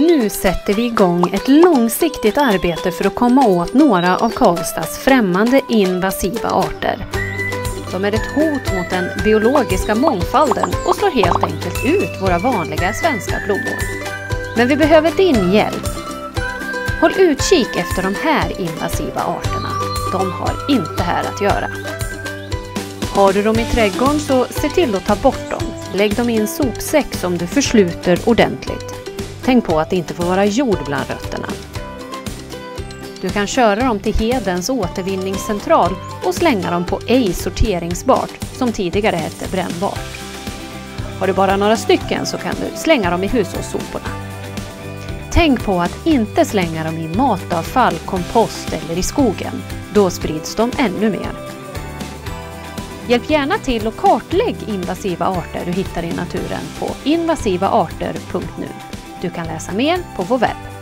Nu sätter vi igång ett långsiktigt arbete för att komma åt några av Karlstads främmande invasiva arter. De är ett hot mot den biologiska mångfalden och slår helt enkelt ut våra vanliga svenska blommor. Men vi behöver din hjälp. Håll utkik efter de här invasiva arterna. De har inte här att göra. Har du dem i trädgården så se till att ta bort dem. Lägg dem i en sopsäck som du försluter ordentligt. Tänk på att det inte får vara jord bland rötterna. Du kan köra dem till Hedens återvinningscentral och slänga dem på ej sorteringsbart, som tidigare hette brännbart. Har du bara några stycken så kan du slänga dem i hushållssoporna. Tänk på att inte slänga dem i matavfall, kompost eller i skogen. Då sprids de ännu mer. Hjälp gärna till och kartlägg invasiva arter du hittar i naturen på invasivaarter.nu. Du kan läsa mer på vår webb.